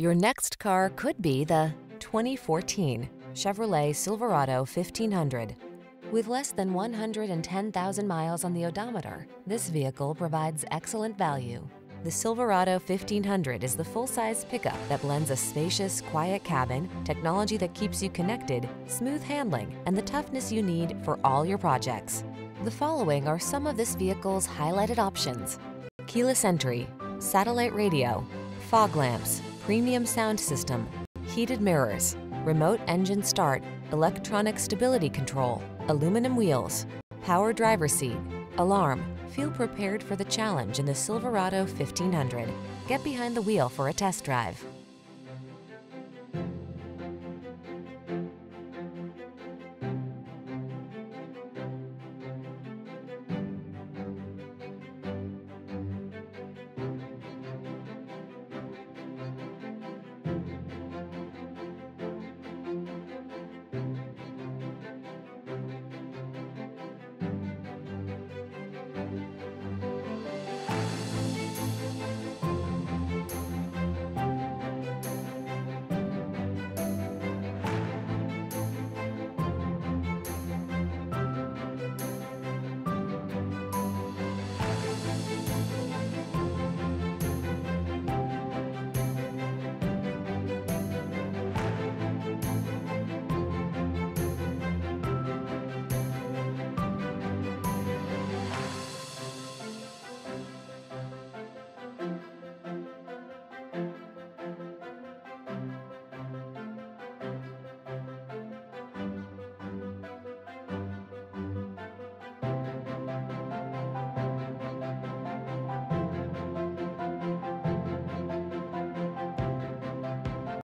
Your next car could be the 2014 Chevrolet Silverado 1500. With less than 110,000 miles on the odometer, this vehicle provides excellent value. The Silverado 1500 is the full-size pickup that blends a spacious, quiet cabin, technology that keeps you connected, smooth handling, and the toughness you need for all your projects. The following are some of this vehicle's highlighted options. Keyless entry, satellite radio, fog lamps, premium sound system, heated mirrors, remote engine start, electronic stability control, aluminum wheels, power driver seat, alarm. Feel prepared for the challenge in the Silverado 1500. Get behind the wheel for a test drive.